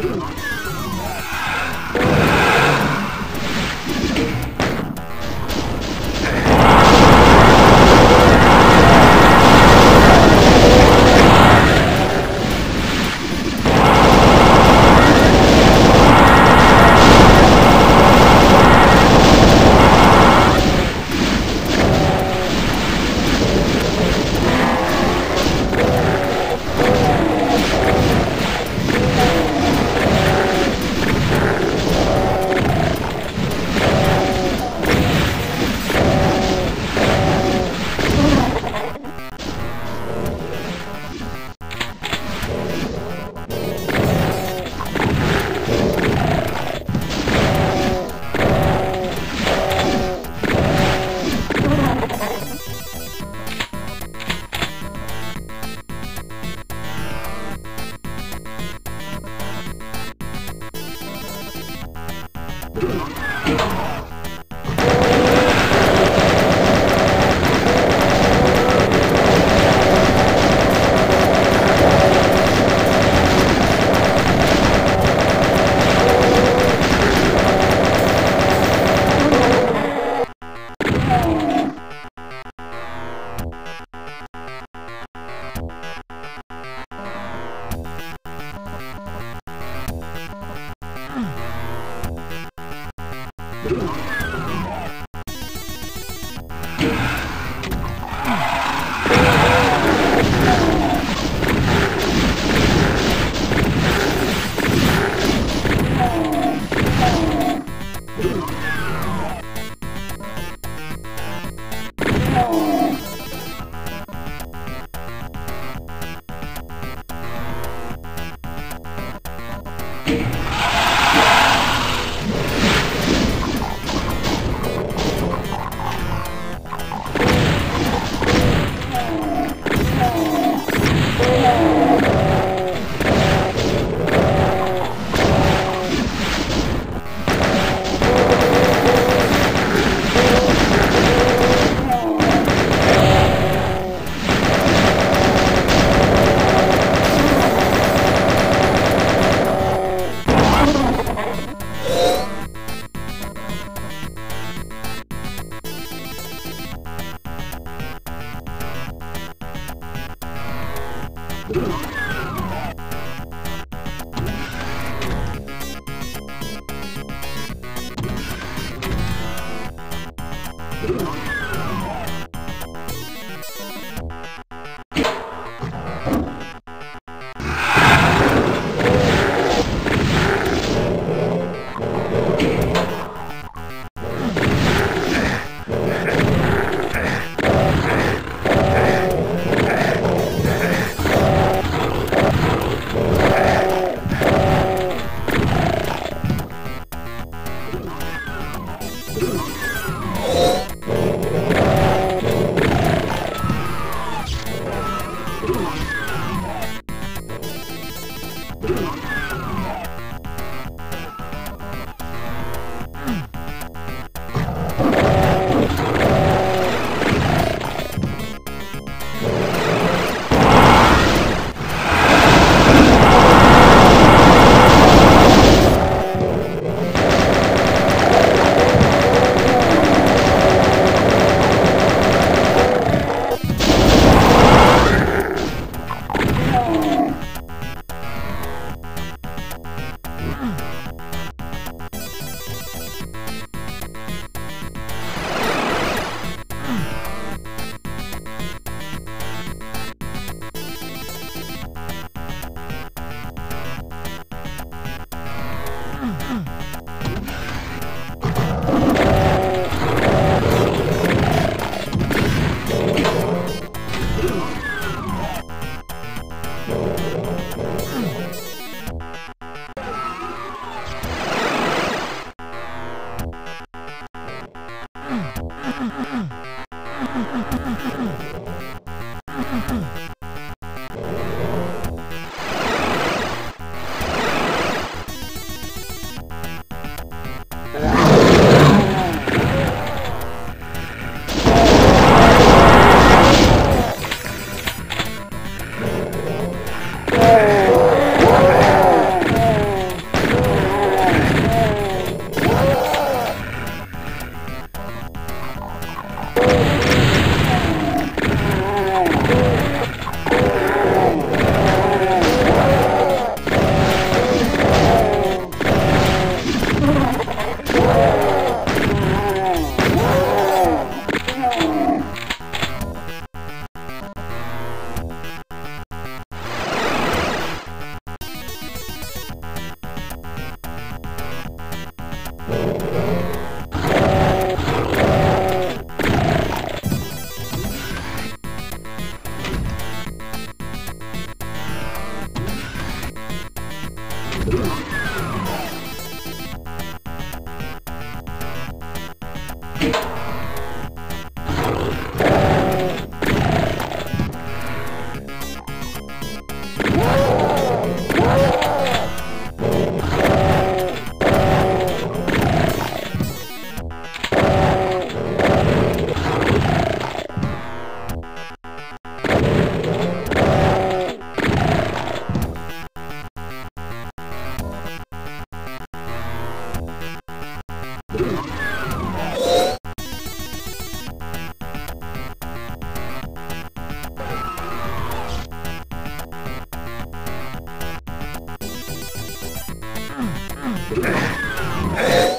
Hmm. Yeah. Hmm. Não.